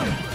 Come on!